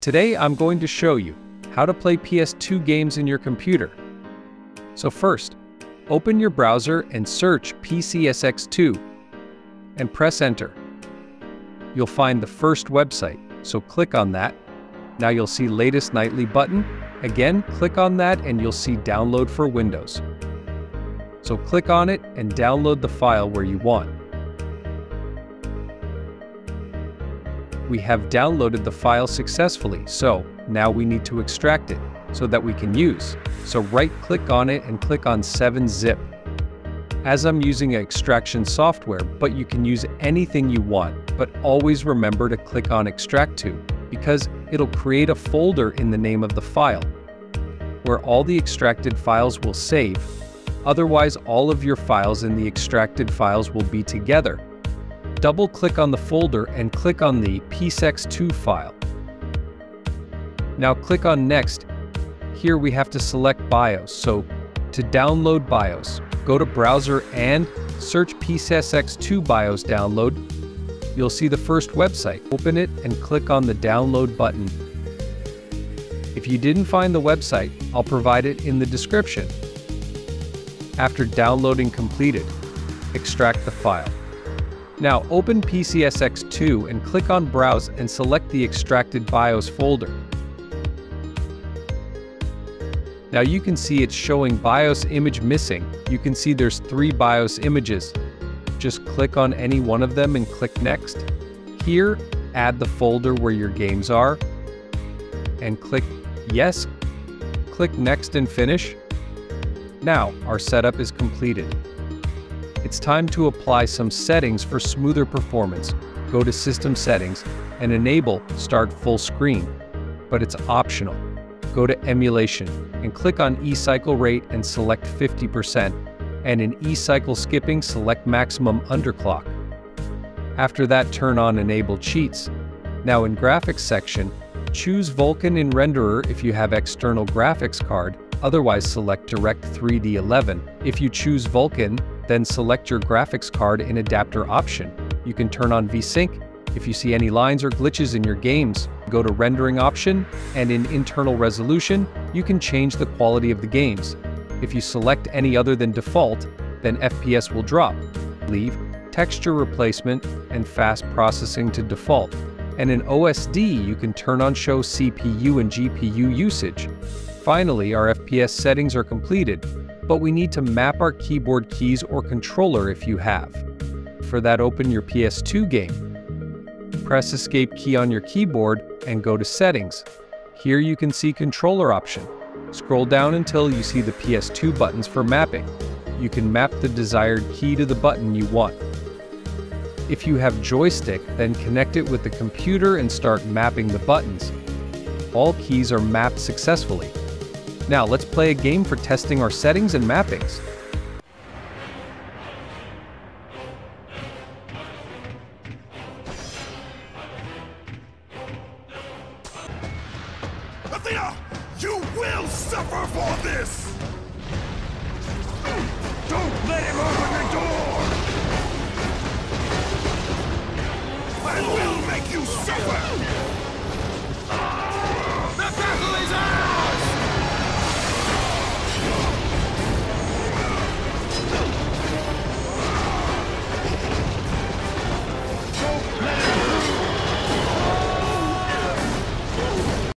Today I'm going to show you how to play PS2 games in your computer. So first, open your browser and search PCSX2 and press enter. You'll find the first website, so click on that. Now you'll see latest nightly button. Again, click on that and you'll see download for Windows. So click on it and download the file where you want. We have downloaded the file successfully, so now we need to extract it so that we can use. So right click on it and click on 7-zip. As I'm using extraction software, but you can use anything you want, but always remember to click on extract to, because it'll create a folder in the name of the file, where all the extracted files will save. Otherwise, all of your files in the extracted files will be together, double-click on the folder and click on the PCSX2 file. Now click on Next. Here we have to select BIOS, so to download BIOS, go to Browser and search PCSX2 BIOS download. You'll see the first website. Open it and click on the Download button. If you didn't find the website, I'll provide it in the description. After downloading completed, extract the file. Now open PCSX2 and click on Browse and select the extracted BIOS folder. Now you can see it's showing BIOS image missing. You can see there's three BIOS images. Just click on any one of them and click Next. Here, add the folder where your games are and click Yes. Click Next and Finish. Now, our setup is completed it's time to apply some settings for smoother performance. Go to System Settings and enable Start Full Screen, but it's optional. Go to Emulation and click on E-Cycle Rate and select 50%, and in E-Cycle Skipping select Maximum Underclock. After that turn on Enable Cheats. Now in Graphics section, choose Vulkan in Renderer if you have external graphics card, otherwise select Direct 3D 11. If you choose Vulkan, then select your graphics card and adapter option. You can turn on VSync. If you see any lines or glitches in your games, go to rendering option, and in internal resolution, you can change the quality of the games. If you select any other than default, then FPS will drop. Leave texture replacement and fast processing to default. And in OSD, you can turn on show CPU and GPU usage. Finally, our FPS settings are completed, but we need to map our keyboard keys or controller if you have. For that, open your PS2 game. Press Escape key on your keyboard and go to Settings. Here you can see Controller option. Scroll down until you see the PS2 buttons for mapping. You can map the desired key to the button you want. If you have joystick, then connect it with the computer and start mapping the buttons. All keys are mapped successfully. Now let's play a game for testing our settings and mappings. Athena, you will suffer for this! Don't let him open the door!